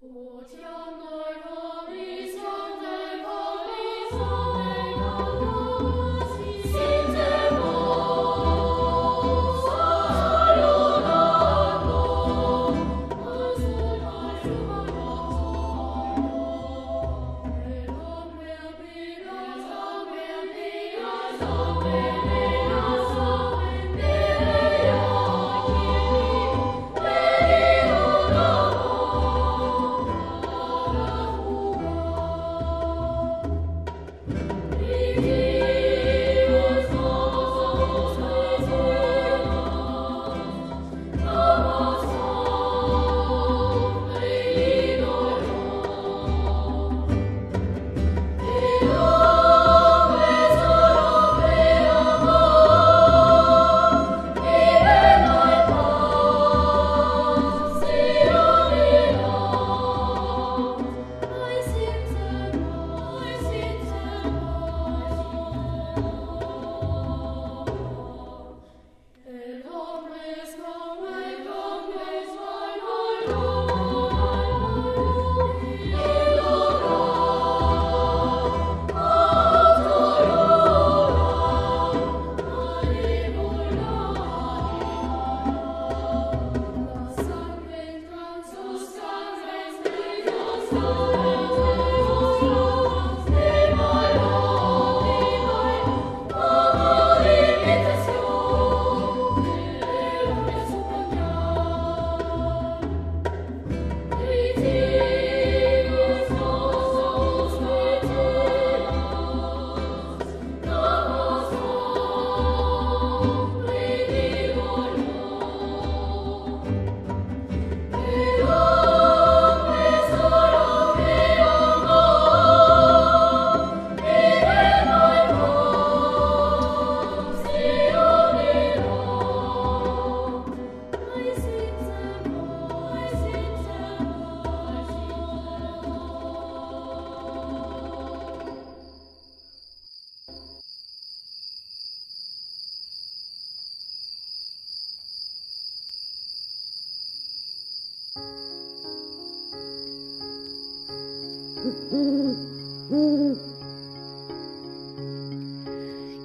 我将。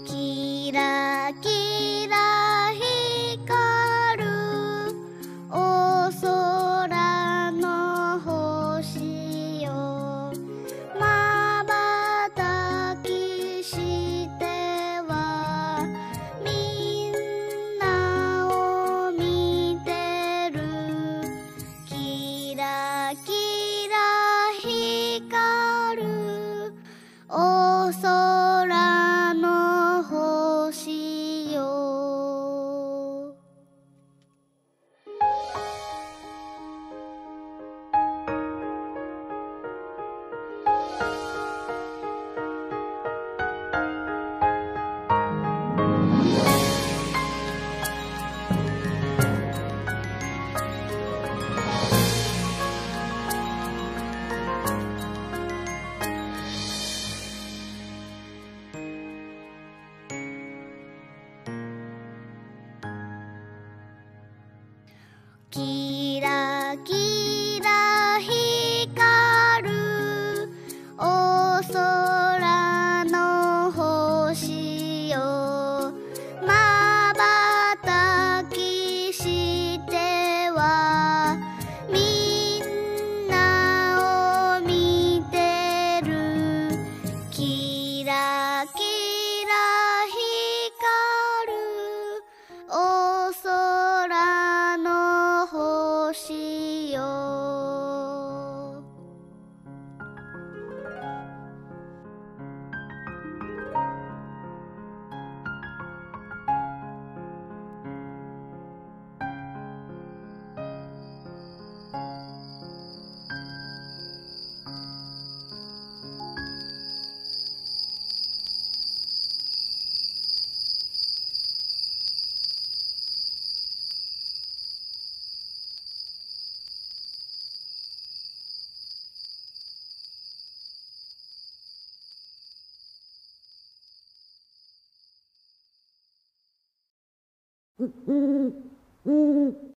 キラキラ Mm-hmm.